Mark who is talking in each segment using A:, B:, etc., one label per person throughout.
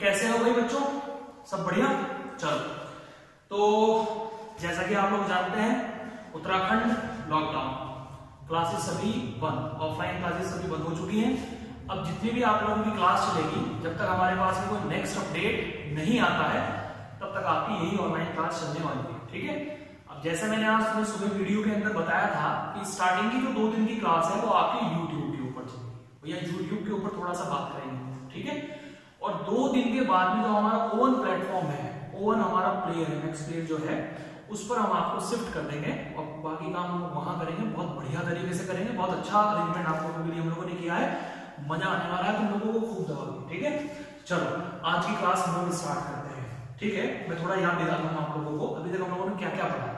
A: कैसे हो भाई बच्चों? सब बढ़िया? चलो। तो जैसा कि आप लोग जानते हैं, उत्तराखंड लॉकडाउन क्लासेस सभी बंद ऑफलाइन क्लासेस सभी बंद हो चुकी हैं। अब जितनी भी आप लोगों की क्लास चलेगी, जब तक हमारे पास कोई नेक्स्ट अपडेट नहीं आता है, तब तक आपकी यही ऑनलाइन क्लास चलने वाली है, ठीक है? अब जैसे मैंने आज तुम्हें सुबह वीडियो के अंदर बताया था कि स्टार्टिंग की जो दो दिन की क्लास है, वो आपके यूट्यूब के ऊपर चलेगी। भैया यूट्यूब के ऊपर थोड़ा सा बात करेंगे, ठीक है? और दो दिन के बाद में जो हमारा ओवन प्लेटफॉर्म है ओवन हमारा प्लेयर नेक्स्ट प्लेयर जो है, उस पर हम आपको शिफ्ट कर देंगे और बाकी काम हम वहाँ करेंगे, बहुत बढ़िया तरीके से करेंगे, बहुत अच्छा अरेंजमेंट आप लोगों के लिए हम लोगों ने किया है। मज़ा आने वाला है, तुम लोगों को खूब दवा ठीक है? चलो, आज की क्लास हम लोग स्टार्ट करते हैं, ठीक है? मैं थोड़ा याद दे रहा हूँ आप लोगों को, अभी तक हम लोगों ने क्या क्या पढ़ा।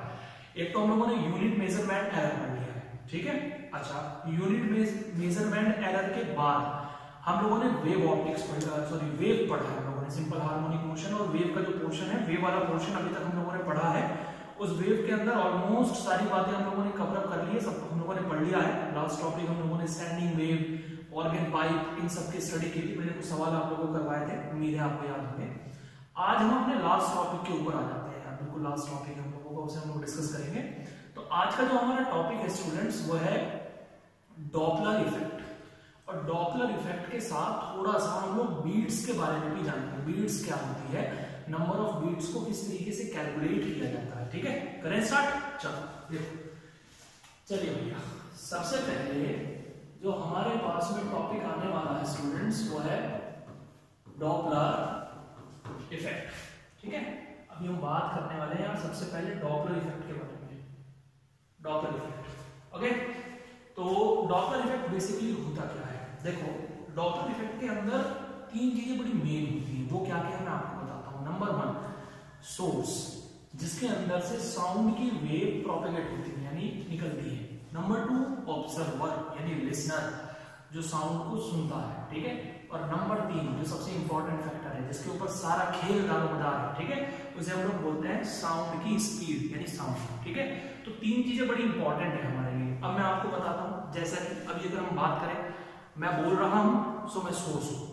A: एक तो हम लोगों ने यूनिट मेज़रमेंट एरर पढ़ लिया है, ठीक है? अच्छा यूनिट मेज़रमेंट एरर के बाद हम लोगों ने वेव ऑप्टिक्स पढ़ा सॉरी वेव पढ़ा है हम लोगों ने सिंपल हार्मोनिक मोशन और वेव का जो पोर्शन है वेव वाला पोर्शन अभी तक हम लोगों ने पढ़ा है। उस वेव के अंदर ऑलमोस्ट सारी बातें हम लोगों ने कवर अप कर ली है, सब हम लोगों ने पढ़ लिया है। लास्ट टॉपिक हम लोगों ने स्टैंडिंग वेव ऑर्गन पाइप इन सब की स्टडी की थी मैंने कुछ सवाल आप लोगों को करवाए थे, उम्मीद है आपको याद होंगे। आज हम अपने लास्ट टॉपिक के ऊपर आ जाते हैं बिल्कुल लास्ट टॉपिक हम लोगों को उसे हम लोग डिस्कस करेंगे। तो आज का जो हमारा टॉपिक है स्टूडेंट्स वो है डॉपलर इफ़ेक्ट और डॉपलर इफ़ेक्ट के साथ थोड़ा सा हम लोग बीड्स के बारे में भी जानते हैं। बीड्स क्या होती है? नंबर ऑफ़ बीट्स को किस तरीके से कैलकुलेट किया जाता है, ठीक है? करें स्टार्ट चलो, देखो। चलिए भैया, सबसे पहले जो हमारे पास में टॉपिक आने वाला है स्टूडेंट्स वो है डॉपलर इफ़ेक्ट ठीक है? अभी हम बात करने वाले हैं सबसे पहले डॉपलर इफ़ेक्ट के बारे में। डॉपलर इफ़ेक्ट ओके तो डॉपलर इफ़ेक्ट बेसिकली होता क्या है? देखो डॉपलर इफ़ेक्ट के अंदर तीन चीज़ें बड़ी मेन होती हैं, वो क्या क्या है मैं आपको नंबर वन सोर्स जिसके अंदर से साउंड की वेव प्रोपेगेट होती है, यानी निकलती है। नंबर टू ऑब्जर्वर यानी लिसनर जो साउंड को सुनता है, ठीक है? और नंबर तीन, जो सबसे इंपॉर्टेंट फैक्टर है, जिसके ऊपर सारा खेल दारोमदार है, ठीक है? उसे हम लोग बोलते हैं साउंड की स्पीड यानी साउंड ठीक है? तो तीन चीज़ें बड़ी इंपॉर्टेंट है हमारे लिए। अब मैं आपको बताता हूँ, जैसा कि अभी अगर हम बात करें मैं बोल रहा हूँ सो मैं सोर्स हूँ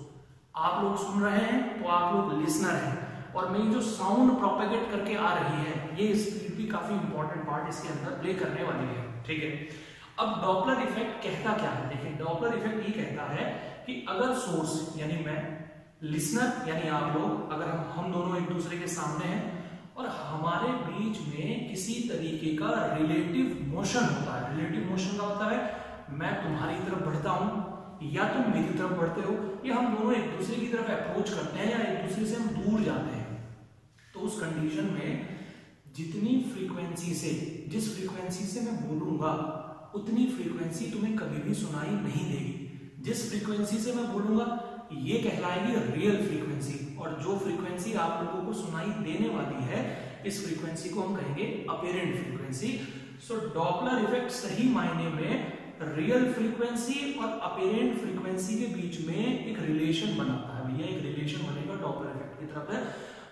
A: आप लोग सुन रहे हैं तो आप लोग लिसनर हैं। और मेरी जो साउंड प्रोपेगेट करके आ रही है, ये स्पीड भी काफ़ी इंपॉर्टेंट पार्ट इसके अंदर प्ले करने वाली है, ठीक है? अब डॉपलर इफ़ेक्ट कहता क्या है? देखिए डॉपलर इफ़ेक्ट ये कहता है कि अगर सोर्स यानी मैं लिसनर यानी आप लोग, अगर हम हम दोनों एक दूसरे के सामने हैं, और हमारे बीच में किसी तरीके का रिलेटिव मोशन होता है। रिलेटिव मोशन का होता है, मैं तुम्हारी तरफ़ बढ़ता हूँ या तुम मेरी तरफ़ बढ़ते हो, या हम दोनों एक दूसरे की तरफ़ अप्रोच करते हैं या एक दूसरे से हम दूर जाते हैं। तो उस कंडीशन में जितनी फ्रीक्वेंसी से, जिस फ्रीक्वेंसी से मैं बोलूँगा, उतनी फ्रीक्वेंसी तुम्हें कभी भी सुनाई नहीं देगी। जिस फ्रीक्वेंसी से मैं बोलूँगा, ये कहलाएगी रियल फ्रीक्वेंसी और जो फ्रीक्वेंसी आप लोगों को सुनाई देने वाली है, इस फ्रीक्वेंसी को हम कहेंगे apparent frequency so Doppler effect सही मायने में रियल फ्रीक्वेंसी और अपेरेंट फ्रीक्वेंसी के बीच में एक रिलेशन बनाता है। भैया, एक रिलेशन बनेगा डॉपलर इफ़ेक्ट की तरफ़।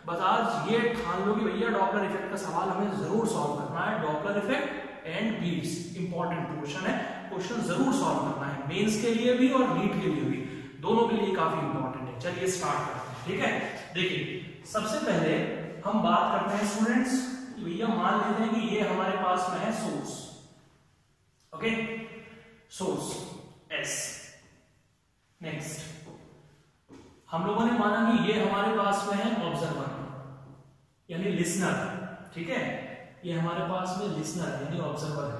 A: बस आज ये ठान लो कि भैया डॉपलर इफ़ेक्ट का सवाल हमें ज़रूर सॉल्व करना है। Doppler effect and beats important portion है। क्वेश्चन ज़रूर सॉल्व करना है मेंस के लिए भी और नीट के लिए भी। दोनों के लिए काफ़ी इंपॉर्टेंट है। चलिए स्टार्ट करते हैं, ठीक है? देखिए, सबसे पहले हम बात करते हैं स्टूडेंट्स भैया मान लेते हैं कि ये हमारे पास में है source okay source S next हम लोगों ने माना कि ये हमारे पास में है ऑब्जर्वर यानी लिसनर ठीक है? ये हमारे पास में लिसनर यानी ऑब्जर्वर है.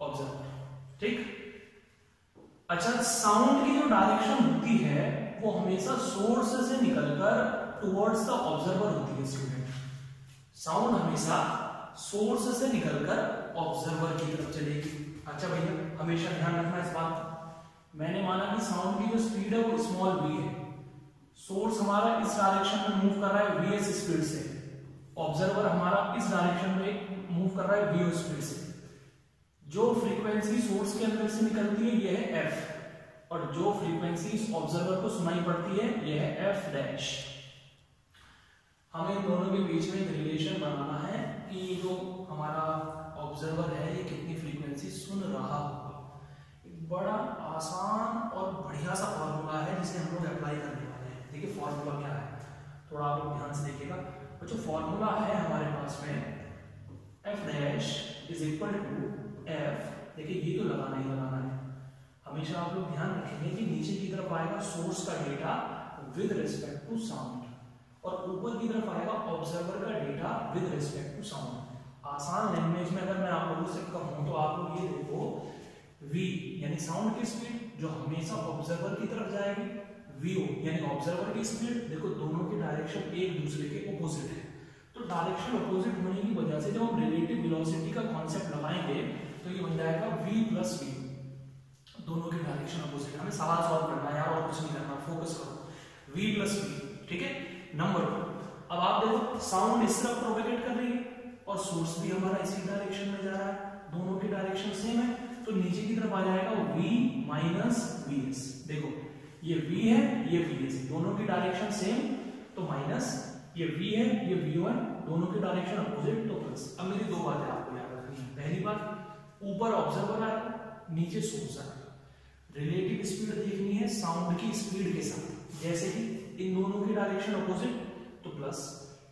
A: ऑब्जर्वर ठीक? अच्छा साउंड की जो डायरेक्शन होती है, वो हमेशा सोर्स से निकलकर टुवर्ड्स द ऑब्जर्वर होती है स्टूडेंट साउंड हमेशा सोर्स से निकलकर ऑब्जर्वर की तरफ़ चलेगी. अच्छा भैया, हमेशा ध्यान रखना इस बात का। मैंने माना कि साउंड की जो स्पीड है वो स्मॉल वी है। सोर्स हमारा इस डायरेक्शन में मूव कर रहा है वी एस स्पीड से। ऑब्जर्वर हमारा इस डायरेक्शन में मूव कर रहा है वी स्पीड से। जो फ्रीक्वेंसी सोर्स के अंदर से निकलती है, यह है एफ़ और जो फ्रीक्वेंसी ऑब्जर्वर को सुनाई पड़ती है, यह है एफ़ डैश हमें दोनों के बीच में एक रिलेशन बनाना है कि जो हमारा ऑब्जर्वर है, ये कितनी फ्रीक्वेंसी सुन रहा होगा। एक बड़ा आसान और बढ़िया सा फॉर्मूला है जिसे हम लोग अप्लाई करने वाले हैं। देखिए फॉर्मूला क्या है? थोड़ा आप लोग ध्यान से देखिएगा। बच्चों फॉर्मूला है हमारे पास में F dash is equal to F देखिए ये तो लगाना ही लगाना है। हमेशा आप लोग ध्यान रखेंगे कि नीचे की तरफ़ आएगा सोर्स का data with respect to sound और ऊपर की तरफ़ आएगा ऑब्जर्वर का data with respect to sound आसान लैंग्वेज में अगर मैं आप लोगों से कहूँ तो आप लोग ये देखो v, यानी साउंड की स्पीड जो हमेशा ऑब्जर्वर की तरफ़ जाएगी। Vo यानी ऑब्जर्वर की स्पीड देखो दोनों की डायरेक्शन एक दूसरे के ऑपोजिट है। तो डायरेक्शन ऑपोजिट होने की वजह से जब हम रिलेटिव वेलोसिटी का कॉन्सेप्ट लगाएँगे तो ये बन जाएगा v v दोनों की डायरेक्शन अपोजिट हमें सवाल सॉल्व करना है यार, और कुछ नहीं करना फोकस करो। V v, ठीक है? नंबर अब आप देखो साउंड इस तरफ़ प्रोपेगेट कर रही है। और सोर्स भी हमारा इसी डायरेक्शन में जा रहा है, दोनों की डायरेक्शन सेम है तो नीचे की तरफ़ आ जाएगा v माइनस वी एस देखो, ये v है, ये वी एस दोनों की डायरेक्शन सेम तो माइनस ये v है, ये वी है दोनों की डायरेक्शन अपोजिट तो प्लस अब मेरी दो बातें आपको याद रखनी है। पहली बात, ऊपर ऑब्जर्वर आएगा नीचे सोर्स आएगा रिलेटिव स्पीड देखनी है साउंड की स्पीड के साथ। जैसे कि इन दोनों की डायरेक्शन अपोजिट तो प्लस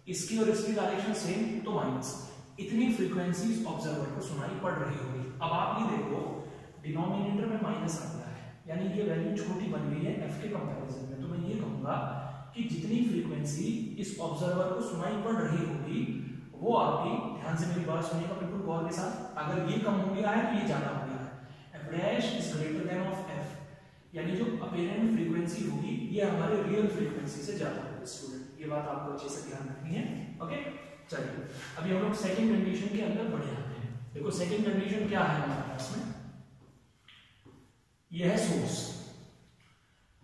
A: इसकी और इसकी डायरेक्शन सेम तो माइनस इतनी फ्रीक्वेंसीज ऑब्जर्वर को सुनाई पड़ रही होगी। अब आप ये देखो डिनोमिनेटर में माइनस आ गया है। यानी ये वैल्यू छोटी बन गई है एफ़ के कंपैरिजन में। तो मैं ये कहूँगा कि जितनी फ्रीक्वेंसी इस ऑब्जर्वर को सुनाई पड़ रही होगी, वो आपकी ध्यान से मेरी बात सुनिएगा बिल्कुल गौर के साथ। अगर ये कम हो गया है तो ये ज़्यादा हो गया है। F dash is greater than of F यानी जो अपेरेंट फ्रीक्वेंसी होगी, ये हमारे रियल फ्रीक्वेंसी से ज़्यादा होगी स्टूडेंट ये बात आपको अच्छे से ध्यान रखनी है ओके चलिए, अभी हम लोग सेकंड कंडीशन के अंदर बढ़े आते हैं। देखो सेकंड कंडीशन क्या है हमारे पास में? यह है सोर्स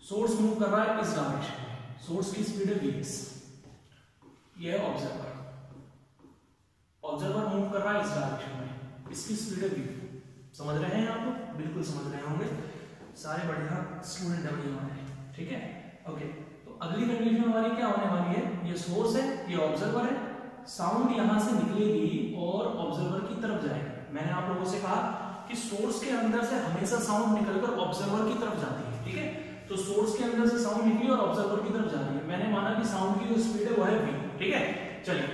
A: सोर्स मूव कर रहा है इस डायरेक्शन में। सोर्स की स्पीड है वीएस यह है ऑब्जर्वर ऑब्जर्वर मूव कर रहा है इस डायरेक्शन में। इसकी स्पीड है वी समझ रहे हैं आप लोग? बिल्कुल समझ रहे होंगे। सारे बढ़िया स्टूडेंट है बढ़िया हमारे ठीक है? ओके तो अगली कंडीशन हमारी क्या होने वाली है? ये सोर्स है, ये ऑब्जर्वर है। साउंड यहाँ से निकलेगी और ऑब्जर्वर की तरफ़ जाएगी। मैंने आप लोगों से कहा कि सोर्स के अंदर से हमेशा साउंड निकलकर ऑब्जर्वर की तरफ़ जाती है, ठीक है? तो सोर्स के अंदर से साउंड निकली और ऑब्जर्वर की तरफ़ जा रही है। मैंने माना कि साउंड की जो स्पीड है वो है v, ठीक है? चलिए,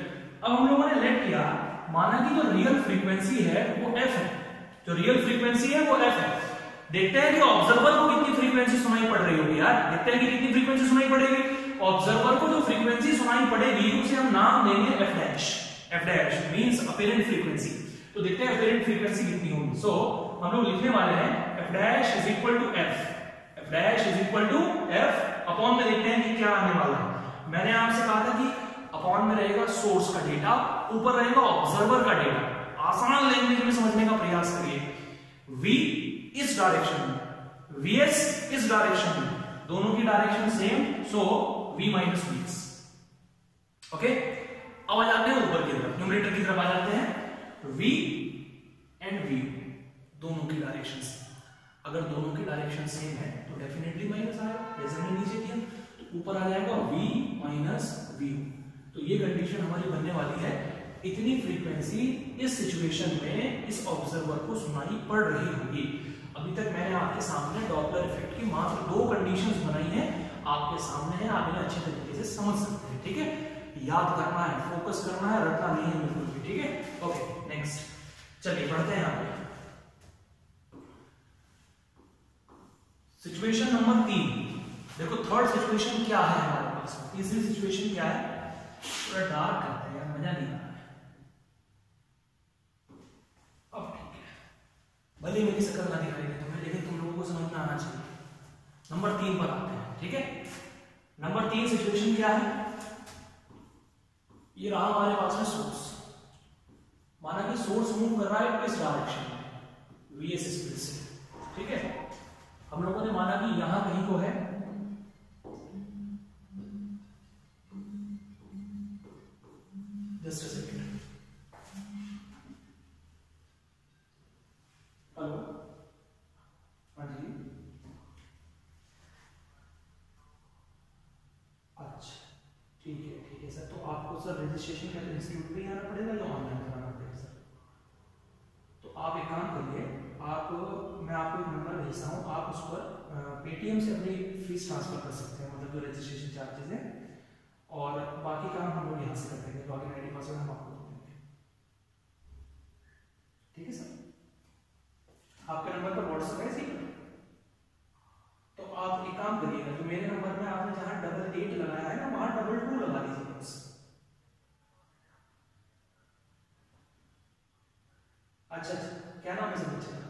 A: अब हम लोगों ने लेट किया। माना कि जो रियल फ्रीक्वेंसी है वो एफ़ है। जो रियल फ्रीक्वेंसी है वो एफ़ है। देखते हैं कि ऑब्जर्वर को कितनी फ्रीक्वेंसी सुनाई पड़ रही होगी यार। देखते हैं कि कितनी फ्रीक्वेंसी सुनाई पड़ेगी। ऑब्जर्वर को जो फ्रीक्वेंसी सुनाई पड़ेगी, उसे हम नाम देंगे F dash F dash means apparent frequency तो देखते हैं अपेरेंट फ्रीक्वेंसी कितनी होगी. सो हम लोग लिखने वाले हैं F dash is equal to F F dash is equal to F upon में देखते हैं कि क्या आने वाला है. मैंने आपसे कहा था कि अपॉन में रहेगा सोर्स का डेटा ऊपर रहेगा ऑब्जर्वर का डेटा आसान लैंग्वेज में समझने का प्रयास करिए. V इस डायरेक्शन में vs इस डायरेक्शन में. दोनों की direction same so v minus V S okay अब आ जाते हैं ऊपर की तरफ़। न्यूमरेटर की तरफ़ आ जाते हैं। V एंड v, दोनों की डायरेक्शन अगर दोनों की डायरेक्शन सेम है तो डेफिनेटली माइनस आएगा। जैसे नीचे किया। तो ऊपर आ जाएगा v माइनस वी तो ये कंडीशन हमारी बनने वाली है। इतनी फ्रीक्वेंसी इस सिचुएशन में इस ऑब्जर्वर को सुनाई पड़ रही होगी। अभी तक मैंने आपके सामने डॉपलर इफ़ेक्ट की मात्र दो कंडीशंस बनाई हैं। आपके सामने है, आप इन्हें अच्छे तरीके से समझ सकते हैं, ठीक है? याद करना है फोकस करना है, रटना नहीं है बिल्कुल भी, ठीक है? ओके नेक्स्ट चलिए, बढ़ते हैं आगे. सिचुएशन नंबर तीन. देखो थर्ड सिचुएशन क्या है हमारे पास? तीसरी सिचुएशन क्या है? थोड़ा डार्क करते हैं मज़ा नहीं आ रहा है. भले मेरी शक्ल ना दिखाई दे तुम्हें, लेकिन तुम लोगों को समझना आना चाहिए. नंबर तीन पर आते हैं. ठीक है? नंबर तीन सिचुएशन क्या है? ये रहा हमारे पास में सोर्स माना कि सोर्स मूव कर रहा है इस डायरेक्शन में? वीएस स्पीड से. ठीक है? हम लोगों ने माना कि यहाँ कहीं को है just a second sir registration के इंस्टीट्यूट पे आना पड़ेगा या ऑनलाइन कराना पड़ेगा सर तो आप एक काम करिए, आप, मैं आपको एक नंबर भेजता हूँ, आप उस पर पेटीएम से अपनी फ़ीस ट्रांसफ़र कर सकते हैं मतलब जो रजिस्ट्रेशन चार्जेज हैं। और बाकी काम हम लोग यहाँ से कर देंगे, बाकी नाइन्टी परसेंट हम आपको देंगे ठीक है सर आपके नंबर पर व्हाट्सएप है सी तो आप एक काम करिएगा जो मेरे नंबर में आपने जहाँ डबल एट लगाया है ना वहाँ डबल टू लगा दीजिए बस अच्छा अच्छा क्या नाम है सर बच्चे का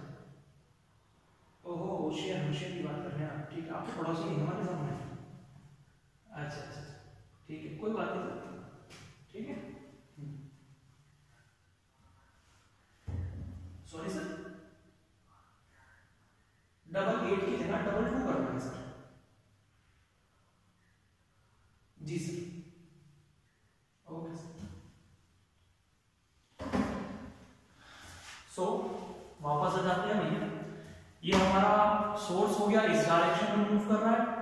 A: ओहो होशियार होशियार की बात कर रहे हैं आप ठीक है आपके पड़ोसी नहीं हमारे सामने अच्छा अच्छा अच्छा। ठीक है, कोई बात नहीं ठीक है? सॉरी सर डबल एट की जगह डबल टू करना है sir ji sir okay sir so वापस आ जाते हैं भैया ये हमारा सोर्स हो गया इस डायरेक्शन में मूव कर रहा है।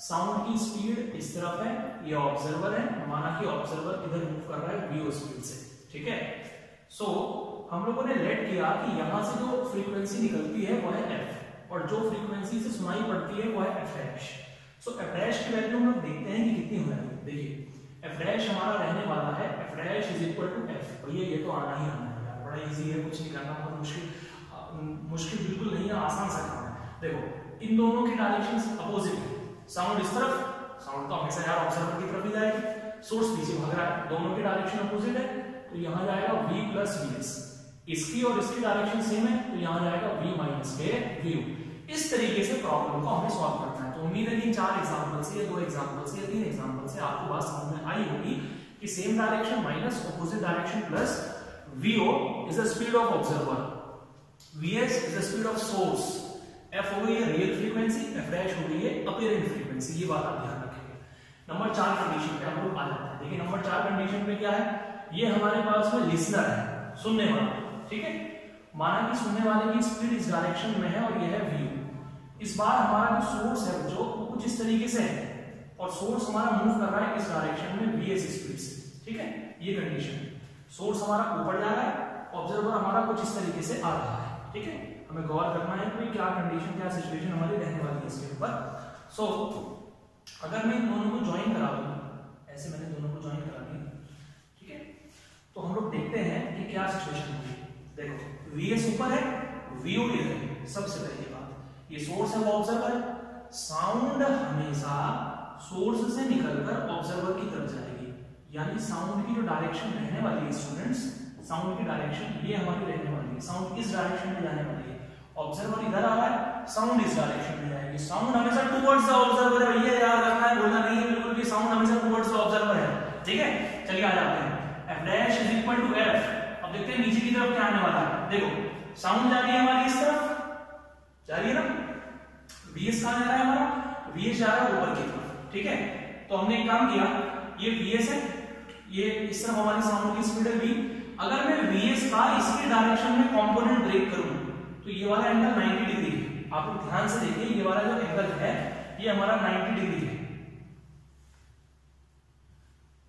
A: साउंड की स्पीड इस तरफ़ है ये ऑब्जर्वर है माना कि ऑब्जर्वर इधर मूव कर रहा है वीओ स्पीड से ठीक है? सो so, हम लोगों ने लेट किया कि यहाँ से जो फ्रीक्वेंसी निकलती है वो है एफ़ और जो फ्रीक्वेंसी से सुनाई पड़ती है वो है F dash so F dash की वैल्यू हम लोग देखते हैं कि कितनी हो रही है। देखिए एफ़ डैश हमारा रहने वाला है F dash is equal to F भैया ये तो आना ही आना है बड़ा इजी है कुछ नहीं करना बहुत मुश्किल मुश्किल बिल्कुल नहीं है आसान सा काम है। देखो इन दोनों की डायरेक्शन अपोजिट है। साउंड इस तरफ़ साउंड तो हमेशा यार ऑब्जर्वर की तरफ़ ही जाएगी। सोर्स पीछे भाग रहा है, दोनों की डायरेक्शन अपोजिट है तो यहाँ जाएगा v प्लस वी एस इसकी और इसकी डायरेक्शन सेम है तो यहाँ जाएगा v माइनस के व्यू इस तरीके से प्रॉब्लम को हमें सॉल्व करना है। तो उम्मीद है कि चार एग्जांपल से या दो एग्जांपल से या तीन एग्जांपल से आपको बात समझ में आई होगी कि same direction minus opposite direction plus vo is the speed of observer vs is the speed of source f हो गई है रियल फ्रीक्वेंसी f डैश हो गई है अपीयरेंट फ्रीक्वेंसी ये बात आप ध्यान रखेंगे। नंबर चार कंडीशन पे हम लोग आ जाते हैं। देखिए नंबर चार कंडीशन पे क्या है? ये हमारे पास में लिसनर है, सुनने वाला, ठीक है? माना कि सुनने वाले की स्पीड इस डायरेक्शन में है और यह है व्यू इस बार हमारा जो सोर्स है, जो कुछ इस तरीके से है, और सोर्स हमारा मूव कर रहा है इस डायरेक्शन में vs स्पीड से, ठीक है? ये कंडीशन सोर्स हमारा ऊपर जा रहा है ऑब्जर्वर हमारा कुछ इस तरीके से आ रहा है, ठीक है? हमें गौर करना है कि क्या कंडीशन क्या सिचुएशन हमारी रहने वाली है इसके ऊपर सो अगर मैं इन दोनों को ज्वाइन करा दूँ, ऐसे मैंने दोनों को ज्वाइन करा दिया, ठीक है? तो हम लोग देखते हैं कि क्या सिचुएशन होगी। देखो vs ऊपर है vo इधर है, सबसे पहली बात। ये सोर्स है, वो ऑब्जर्वर है साउंड हमेशा सोर्स से निकलकर ऑब्जर्वर की तरफ़ जाएगी। यानी साउंड की जो डायरेक्शन रहने वाली है स्टूडेंट्स साउंड की डायरेक्शन ये हमारी रहने वाली है। साउंड इस डायरेक्शन में जाने वाली है? ऑब्जर्वर इधर आ रहा है साउंड इस डायरेक्शन में जाएगी। साउंड हमेशा टुवर्ड्स द ऑब्जर्वर है, भैया याद रखना है, बोलना नहीं है बिल्कुल भी साउंड हमेशा टुवर्ड्स द ऑब्जर्वर है। ठीक है? चलिए आ जाते हैं। F dash is equal to f अब देखते हैं नीचे की तरफ़ क्या आने वाला है। देखो साउंड जा रही है हमारी इस तरफ़। जा रही है ना? Vs कहाँ जा रहा है हमारा? Vs जा रहा है ऊपर की तरफ़। ठीक है? तो हमने एक काम किया, ये vs है, ये इस तरफ़ हमारी साउंड की स्पीड है v अगर मैं vs का इसके डायरेक्शन में कंपोनेंट ब्रेक करूँ तो ये वाला एंगल 90 डिग्री है। आप लोग ध्यान से देखिए, ये वाला जो एंगल है, ये हमारा 90 डिग्री है।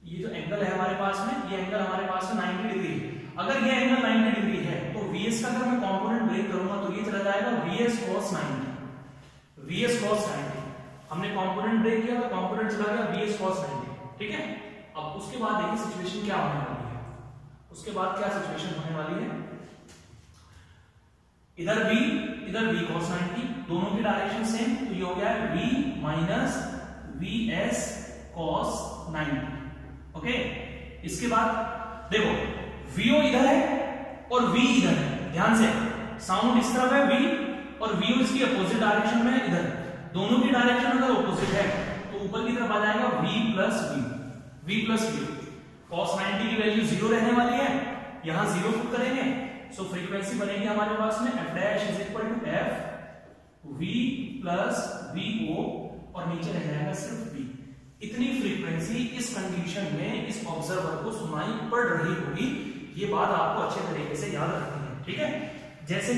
A: ये जो एंगल है हमारे पास में, ये एंगल हमारे पास में 90 डिग्री है। अगर ये एंगल 90 डिग्री है तो vs का अगर मैं कंपोनेंट ब्रेक करूँगा तो ये चला जाएगा vs cos 90 vs cos 90 हमने कंपोनेंट ब्रेक किया तो कंपोनेंट चला गया vs cos 90 ठीक है? अब उसके बाद देखिए सिचुएशन क्या होने वाली है। उसके बाद क्या सिचुएशन होने वाली है? इधर v इधर v cos 90 दोनों की डायरेक्शन सेम तो ये हो गया v minus V S cos 90 okay इसके बाद, देखो vo इधर है और v इधर है, ध्यान से। साउंड इस तरफ़ है v और vo इसकी अपोजिट डायरेक्शन में इधर। दोनों की डायरेक्शन अगर अपोजिट है तो ऊपर की तरफ़ आ जाएगा v plus V v plus V cos 90 की वैल्यू ज़ीरो रहने वाली है। यहाँ ज़ीरो पुट करेंगे। सो फ्रीक्वेंसी बनेगी हमारे पास में, f dash is equal to f, v plus vo और नीचे रह जाएगा सिर्फ़ v इतनी फ्रीक्वेंसी इस कंडीशन में, इस ऑब्जर्वर को सुनाई पड़ रही होगी। ये बात आपको अच्छे तरीके से याद रखनी है, ठीक है? जैसे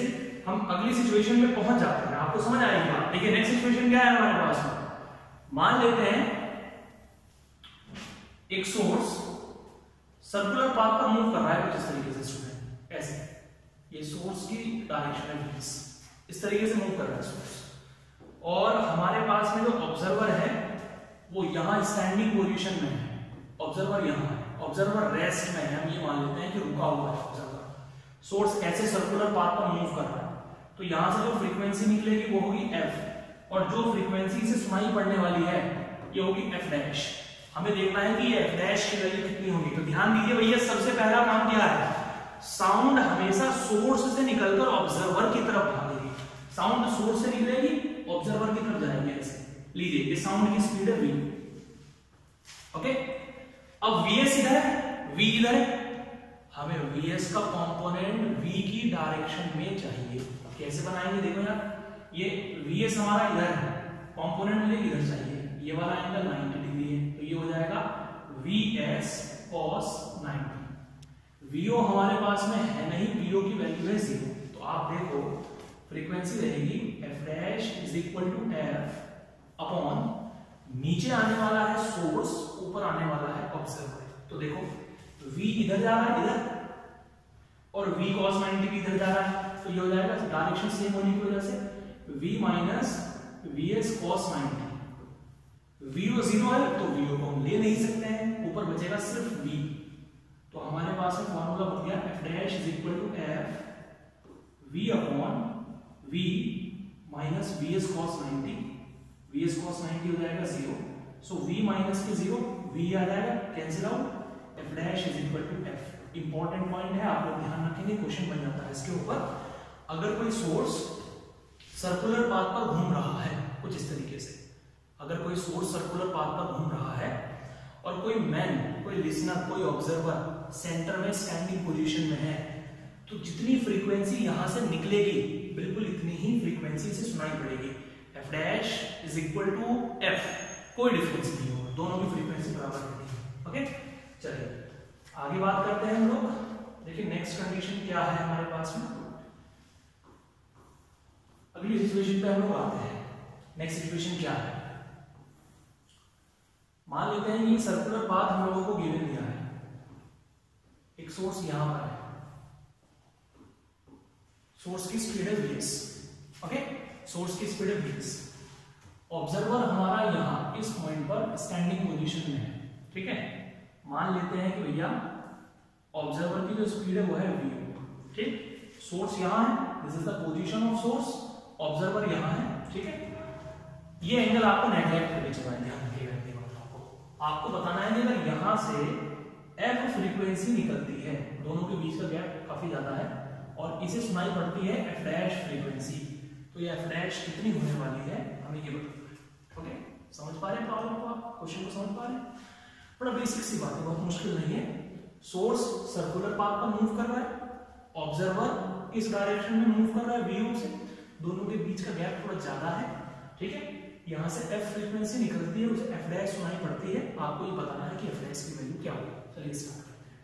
A: हम अगली सिचुएशन में पहुँच जाते हैं, आपको समझ आएगी बात। देखिए नेक्स्ट सिचुएशन क्या है हमारे पास में? मान लेते हैं, एक सोर्स सर्कुलर पाथ पर मूव कर रहा है कुछ इस तरीके से स्टूडेंट ऐसे। ये सोर्स की डायरेक्शन है इस तरीके से मूव कर रहा है सोर्स और हमारे पास में जो ऑब्जर्वर है, वो यहाँ स्टैंडिंग पोजीशन में है। ऑब्जर्वर यहाँ है। ऑब्जर्वर रेस्ट में है। हम ये मान लेते हैं कि रुका हुआ है ऑब्जर्वर सोर्स ऐसे सर्कुलर पाथ पर मूव कर रहा है। तो यहाँ से जो फ्रीक्वेंसी निकलेगी, वो होगी एफ़ और जो फ्रीक्वेंसी से सुनाई पड़ने वाली है, ये होगी एफ़ डैश हमें देखना है कि एफ़ डैश की वैल्यू कितनी होगी। तो ध्यान दीजिए भैया, सबसे पहला काम क्या है? साउंड हमेशा सोर्स से निकलकर ऑब्जर्वर की तरफ़ भागेगी साउंड सोर्स से निकलेगी ऑब्जर्वर की तरफ़ जाएगी ऐसे। लीजिए ये साउंड की स्पीड है वी ओके अब वीएस इधर है वी इधर है। हमें वीएस का कंपोनेंट वी की डायरेक्शन में चाहिए। कैसे बनाएँगे देखो यार। ये वीएस हमारा इधर है। कंपोनेंट मुझे इधर चाहिए। ये वाला एंगल 90 डिग्री है। तो ये हो जाएगा V S cos ninety V O हमारे पास में है नहीं वीओ की वैल्यू है ज़ीरो तो आप देखो फ्रीक्वेंसी रहेगी F dash is equal to F upon नीचे आने वाला है सोर्स ऊपर आने वाला है ऑब्जर्वर तो देखो, v इधर जा रहा है, इधर, और v cos 90 भी इधर जा रहा है तो ये हो जाएगा डायरेक्शन सेम होने की वजह से v minus S cos 90 vo zero है तो vo को हम ले नहीं सकते हैं, ऊपर बचेगा सिर्फ़ v. तो हमारे पास में फॉर्मूला बन गया f dash is equal to f v upon v minus V S cos 90 V S cos 90 हो जाएगा ज़ीरो सो v माइनस के ज़ीरो v आ जाएगा cancel out f dash is equal to f. Important point है आप लोग ध्यान रखेंगे क्वेश्चन बन जाता है इसके ऊपर. अगर कोई सोर्स सर्कुलर पाथ पर घूम रहा है, कुछ इस तरीके से। अगर कोई सोर्स सर्कुलर पाथ पर घूम रहा है, और कोई मैन कोई लिसनर कोई ऑब्जर्वर सेंटर में स्टैंडिंग पोजीशन में है तो जितनी फ्रीक्वेंसी यहाँ से निकलेगी, बिल्कुल इतनी ही फ्रीक्वेंसी से सुनाई पड़ेगी। F dash is equal to F कोई डिफरेंस नहीं होगा, दोनों की फ्रीक्वेंसी बराबर होगी ओके चलिए, आगे बात करते हैं हम लोग। देखिए नेक्स्ट कंडीशन क्या है हमारे पास में? अगली सिचुएशन पे हम लोग आते हैं। नेक्स्ट सिचुएशन क्या है? मान लेते हैं ये सर्कुलर पाथ हम लोगों को गिवन दिया है। एक सोर्स यहाँ पर है। सोर्स की स्पीड है वीएस ओके सोर्स की स्पीड है वीएस ऑब्जर्वर हमारा यहाँ इस पॉइंट पर स्टैंडिंग पोजीशन में है, ठीक है? मान लेते हैं कि भैया ऑब्जर्वर की जो स्पीड है वो है वी ठीक? सोर्स यहाँ है this is the position of source observer यहाँ है, ठीक है? ये एंगल आपको नेगलेक्ट करके चलना ध्यान रखिएगा आपको बताना है कि अगर यहाँ से एफ़ फ्रीक्वेंसी निकलती है। दोनों के बीच का गैप काफ़ी ज़्यादा है और इसे सुनाई पड़ती है एफ़ डैश फ्रीक्वेंसी तो ये एफ़ डैश कितनी होने वाली है? हमें ये बताना ओके समझ पा रहे हैं प्रॉब्लम को आप? क्वेश्चन को समझ पा रहे हैं? बड़ा बेसिक सी बात है, बहुत मुश्किल नहीं है। सोर्स सर्कुलर पाथ पर मूव कर रहा है। ऑब्जर्वर इस डायरेक्शन में मूव कर रहा है वी से। दोनों के बीच का गैप थोड़ा ज़्यादा है। ठीक है? यहाँ से एफ़ फ्रीक्वेंसी निकलती है, उसे एफ़ डैश सुनाई पड़ती है। आपको ये बताना है कि एफ़ डैश की वैल्यू क्या होगी। चलिए स्टार्ट करते हैं।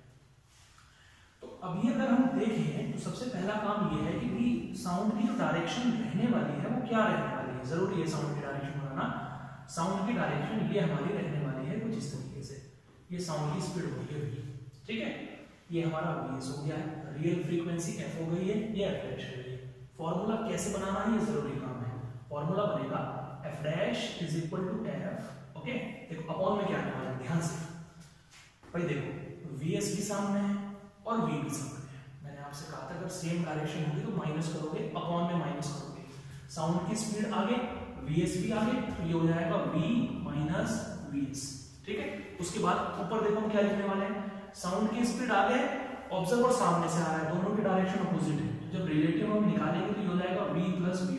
A: तो अभी अगर हम देखें तो सबसे पहला काम ये है कि साउंड की जो डायरेक्शन रहने वाली है, वो क्या रहने वाली है? ज़रूरी है साउंड की डायरेक्शन बनाना साउंड की डायरेक्शन ये हमारी रहने वाली है कुछ इस तरीके से। ये साउंड की स्पीड हो गई है ठीक है? ये हमारा वीएस हो गया है। रियल फ्रीक्वेंसी एफ़ हो गई है, ये एफ़ डैश हो गई है फॉर्मूला कैसे बनाना है, ये ज़रूरी काम है। फॉर्मूला बनेगा F dash is equal to F okay देखो अपॉन में क्या आने वाला है? ध्यान से। भाई देखो वी एस भी सामने है और वी भी सामने है। मैंने आपसे कहा था, अगर सेम डायरेक्शन होगी तो माइनस करोगे अपॉन में माइनस करोगे। साउंड की स्पीड आगे वी एस भी आगे तो ये हो जाएगा v माइनस वीएस ठीक है? उसके बाद ऊपर देखो हम क्या लिखने वाले हैं। साउंड की स्पीड आगे ऑब्जर्वर सामने से आ रहा है। दोनों की डायरेक्शन अपोजिट है। तो जब रिलेटिव हम निकालेंगे तो ये हो जाएगा v प्लस वी